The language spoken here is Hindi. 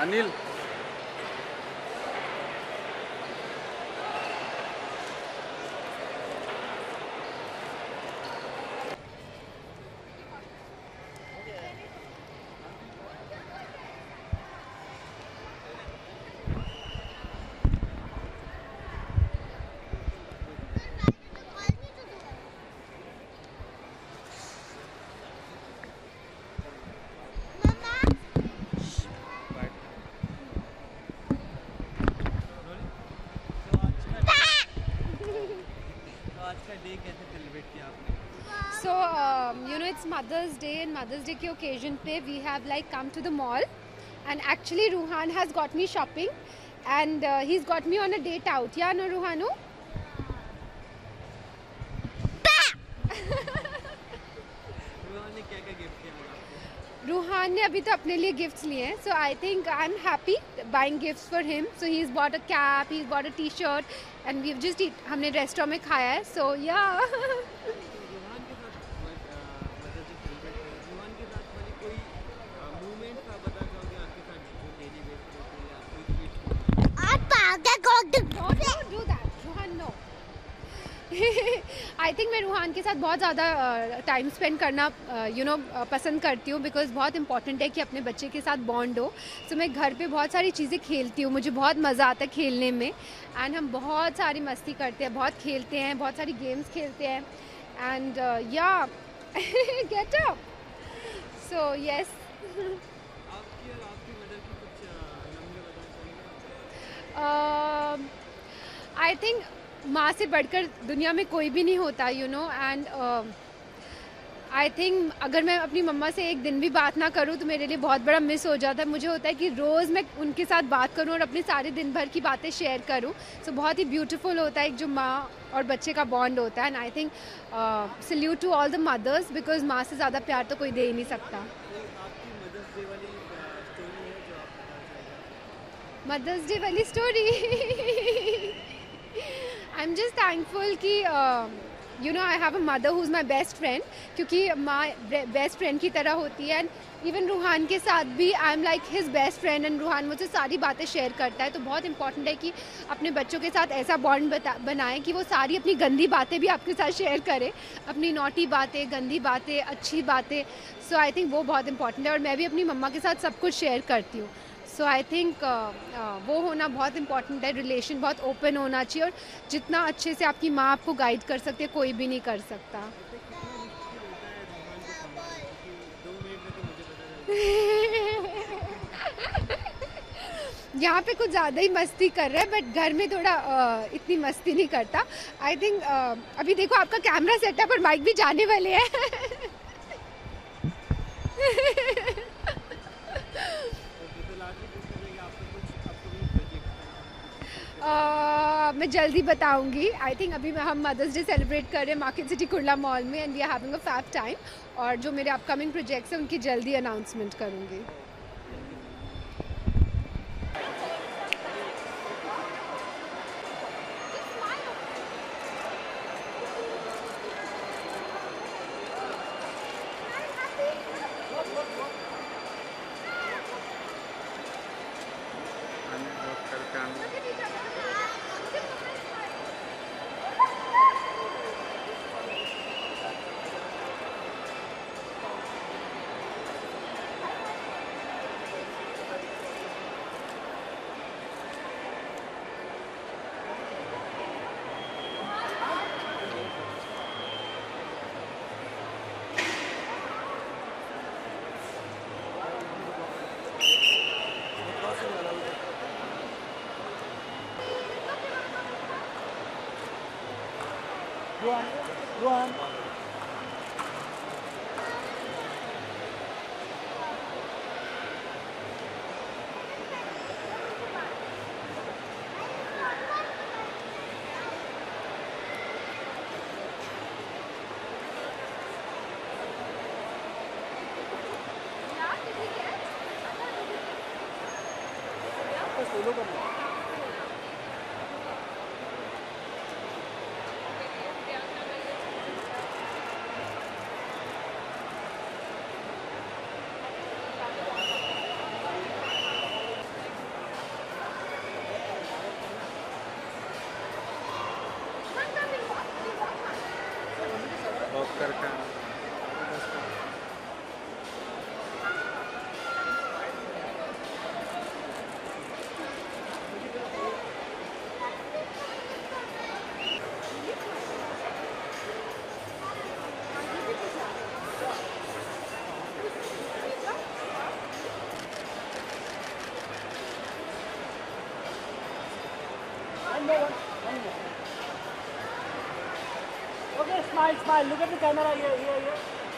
Anil. So you know it's mother's day and mother's day के ओकेजन पे we have like come to the mall and actually Ruhan has got me shopping and he is got me on a date out yeah no रूहानो Ruhan ने अभी तो अपने लिए गिफ्ट्स लिए हैं so I think I am happy buying gifts for him so he is bought a cap he is bought a T shirt and we just हमने रेस्टोरेंट में खाया है सो या. आई थिंक मैं रूहान के साथ बहुत ज़्यादा टाइम स्पेंड करना यू नो पसंद करती हूँ बिकॉज़ बहुत इंपॉर्टेंट है कि अपने बच्चे के साथ बॉन्ड हो। सो so, मैं घर पे बहुत सारी चीज़ें खेलती हूँ मुझे बहुत मज़ा आता है खेलने में। एंड हम बहुत सारी मस्ती करते हैं बहुत खेलते हैं बहुत सारी गेम्स खेलते हैं। And yeah get up so yes I think माँ से बढ़कर दुनिया में कोई भी नहीं होता you know and I think अगर मैं अपनी मम्मा से एक दिन भी बात ना करूँ तो मेरे लिए बहुत बड़ा मिस हो जाता है। मुझे होता है कि रोज़ मैं उनके साथ बात करूँ और अपने सारे दिन भर की बातें शेयर करूँ। सो so, बहुत ही ब्यूटीफुल होता है जो माँ और बच्चे का बॉन्ड होता है। And I think salute to all the mothers because माँ से ज़्यादा प्यार तो कोई दे ही नहीं सकता। मदर्स डे वाली story I am just thankful कि you know I have a mother who is my best friend क्योंकि माँ बेस्ट फ्रेंड की तरह होती है एंड इवन रूहान के साथ भी I am like his best friend and Ruhan मुझसे सारी बातें शेयर करता है तो बहुत इंपॉर्टेंट है कि अपने बच्चों के साथ ऐसा बॉन्ड बनाएँ कि वो सारी अपनी गंदी बातें भी आपके साथ शेयर करें, अपनी नोटी बातें, गंदी बातें, अच्छी बातें सो आई थिंक वो बहुत इंपॉर्टेंट है, और मैं भी अपनी मम्मा के साथ सब कुछ शेयर करती हूँ। सो आई थिंक वो होना बहुत इंपॉर्टेंट है रिलेशन बहुत ओपन होना चाहिए और जितना अच्छे से आपकी माँ आपको गाइड कर सकती है कोई भी नहीं कर सकता। यहाँ पे कुछ ज़्यादा ही मस्ती कर रहा है बट घर में थोड़ा uh, इतनी मस्ती नहीं करता। आई थिंक uh, अभी देखो आपका कैमरा सेटअप और माइक भी जाने वाले हैं। मैं जल्दी बताऊँगी आई थिंक अभी हम मदर्स डे सेलिब्रेट कर रहे हैं मार्केट सिटी कुर्ला मॉल में and we are having a fab time और जो मेरे अपकमिंग प्रोजेक्ट्स हैं उनकी जल्दी अनाउंसमेंट करूँगी Ruan, Ruan. सोलो कर cerca. Okay, smile, smile. Look at the camera here, here, here.